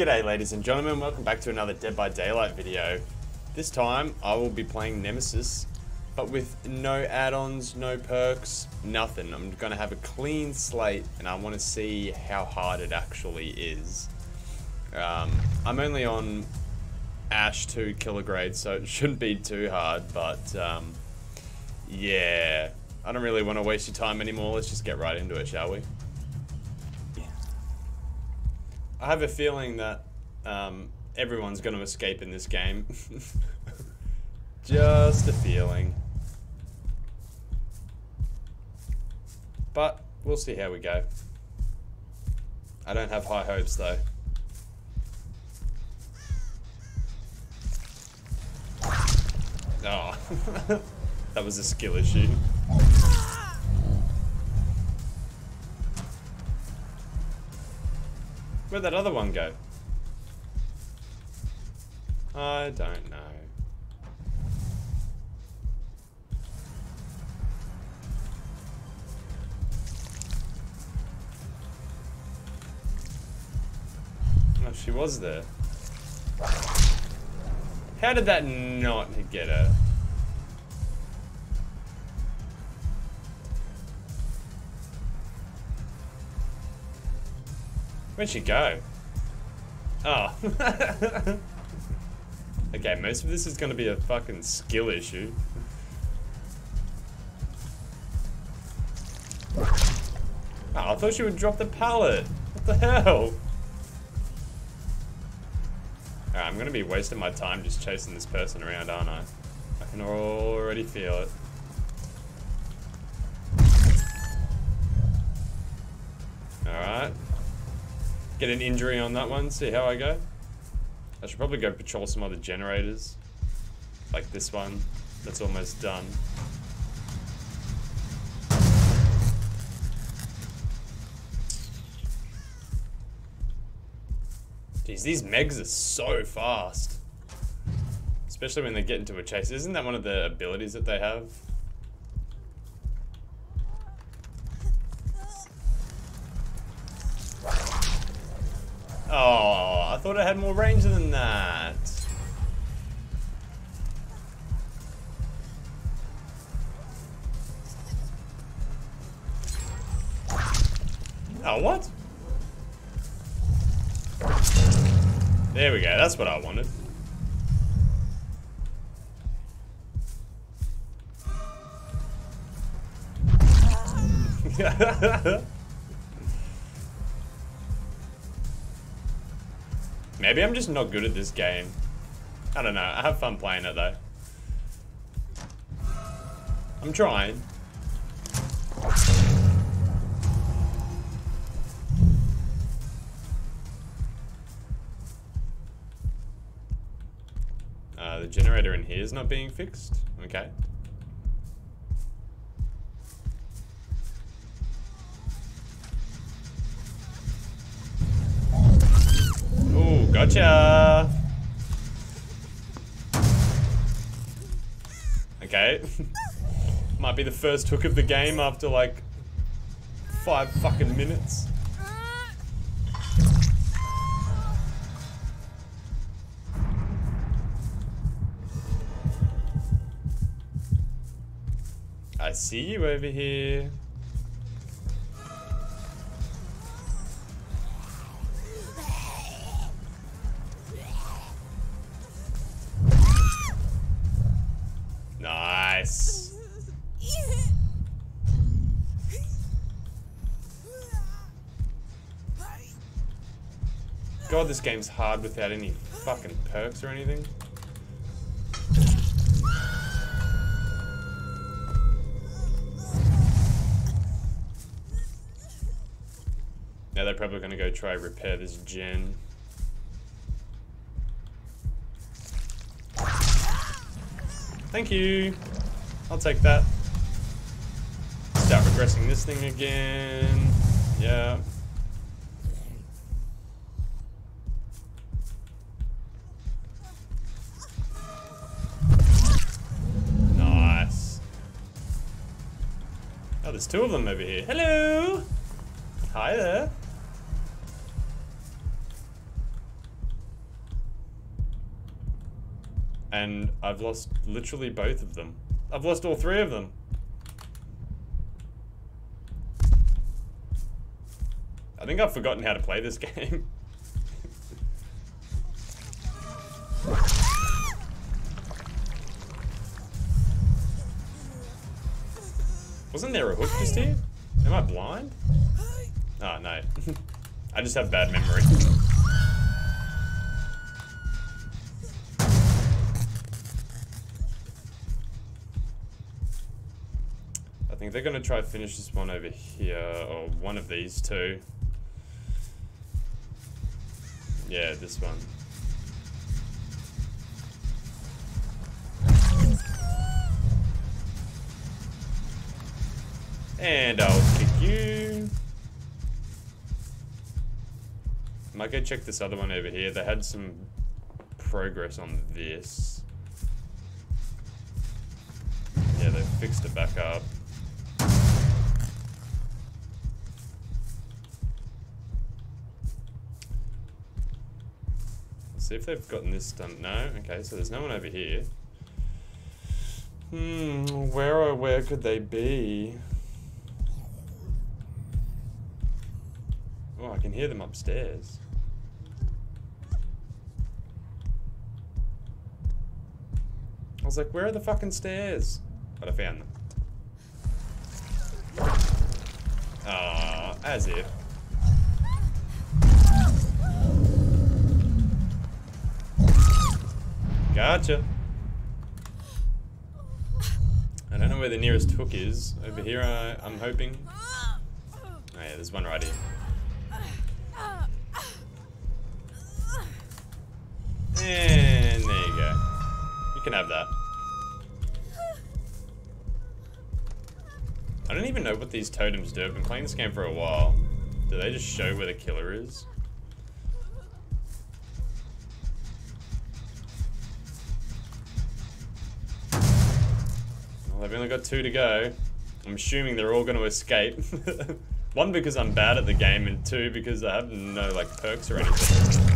G'day ladies and gentlemen, welcome back to another Dead by Daylight video. This time I will be playing Nemesis, but with no add-ons, no perks, nothing. I'm gonna have a clean slate and I wanna see how hard it actually is. Um, I'm only on Ash 2 killer grade, so it shouldn't be too hard, but um, yeah. I don't really want to waste your time anymore, let's just get right into it, shall we? I have a feeling that um, everyone's going to escape in this game. Just a feeling. But we'll see how we go. I don't have high hopes though. Oh, that was a skill issue. Where'd that other one go? I don't know. Oh, she was there. How did that not get her? Where'd she go? Oh. okay, most of this is gonna be a fucking skill issue. Oh, I thought she would drop the pallet. What the hell? Alright, I'm gonna be wasting my time just chasing this person around, aren't I? I can already feel it. Alright. Get an injury on that one, see how I go. I should probably go patrol some other generators. Like this one. That's almost done. Jeez, these megs are so fast. Especially when they get into a chase. Isn't that one of the abilities that they have? Thought it had more range than that. Oh, what? There we go, that's what I wanted. Maybe I'm just not good at this game. I don't know. I have fun playing it though. I'm trying. Uh, the generator in here is not being fixed. Okay. Gotcha. Okay. Might be the first hook of the game after like five fucking minutes. I see you over here. Nice. God, this game's hard without any fucking perks or anything. Now they're probably gonna go try repair this gen. Thank you. I'll take that. Start regressing this thing again. Yeah. Nice. Oh, there's two of them over here. Hello! Hi there. And I've lost literally both of them. I've lost all three of them. I think I've forgotten how to play this game. Wasn't there a hook just here? Am I blind? Oh, no. I just have bad memory. Think they're going to try to finish this one over here, or one of these two. Yeah, this one. And I'll kick you. Might go check this other one over here. They had some progress on this. Yeah, they fixed it back up. See if they've gotten this done. No? Okay, so there's no one over here. Hmm, where or where could they be? Oh, I can hear them upstairs. I was like, where are the fucking stairs? But I found them. Ah, as if. Gotcha. I don't know where the nearest hook is. Over here, I, I'm hoping. Oh yeah, there's one right here. And there you go. You can have that. I don't even know what these totems do. I've been playing this game for a while. Do they just show where the killer is? Well, they've only got two to go. I'm assuming they're all going to escape. One, because I'm bad at the game, and two, because I have no, like, perks or anything.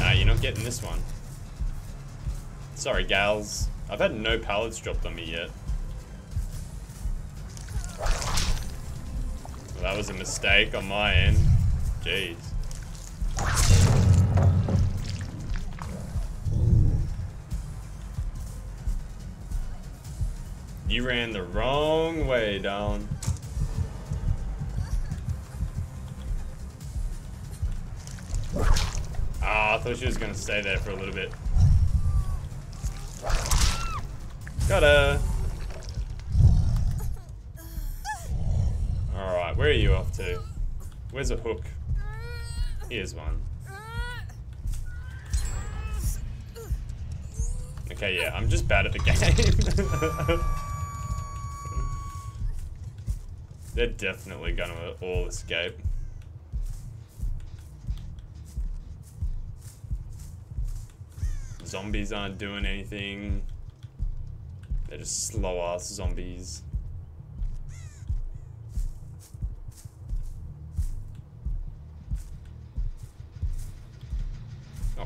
Nah, you're not getting this one. Sorry, gals. I've had no pallets dropped on me yet. Well, that was a mistake on my end. Jeez. You ran the wrong way, darling. Oh, ah, I thought she was gonna stay there for a little bit. Got her. Alright, where are you off to? Where's a hook? Here's one. Okay, yeah, I'm just bad at the game. They're definitely gonna all escape. zombies aren't doing anything. They're just slow ass zombies.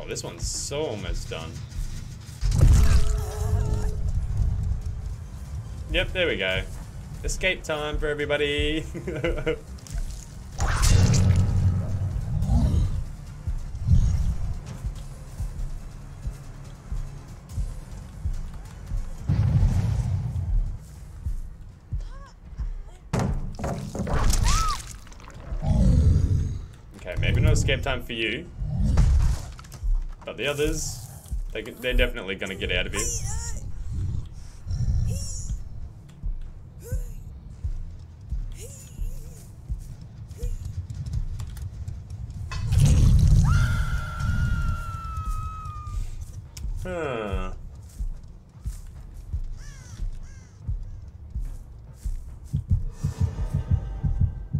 Oh, this one's so almost done. Yep, there we go. Escape time for everybody. Okay, maybe not escape time for you. But the others, they, they're definitely going to get out of here. Huh.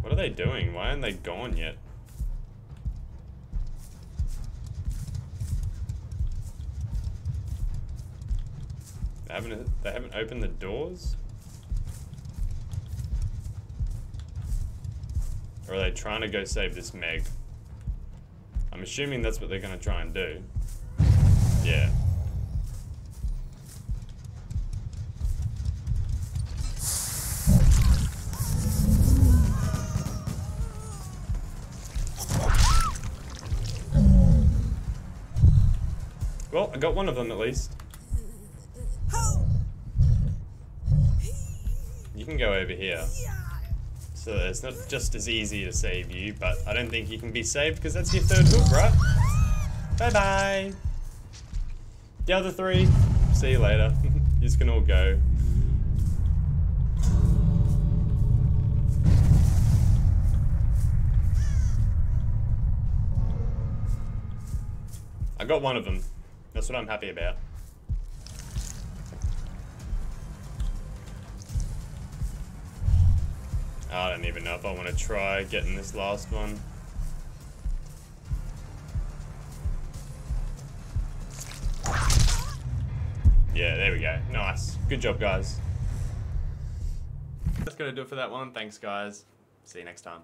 What are they doing? Why aren't they gone yet? Haven't they haven't opened the doors? Or are they trying to go save this Meg? I'm assuming that's what they're going to try and do. Yeah. Well, I got one of them at least. You can go over here. So it's not just as easy to save you, but I don't think you can be saved because that's your third hook, right? Bye-bye. The other three, see you later. you just can all go. I got one of them. That's what I'm happy about. I don't even know if I want to try getting this last one. Yeah, there we go. Nice. Good job, guys. That's going to do it for that one. Thanks, guys. See you next time.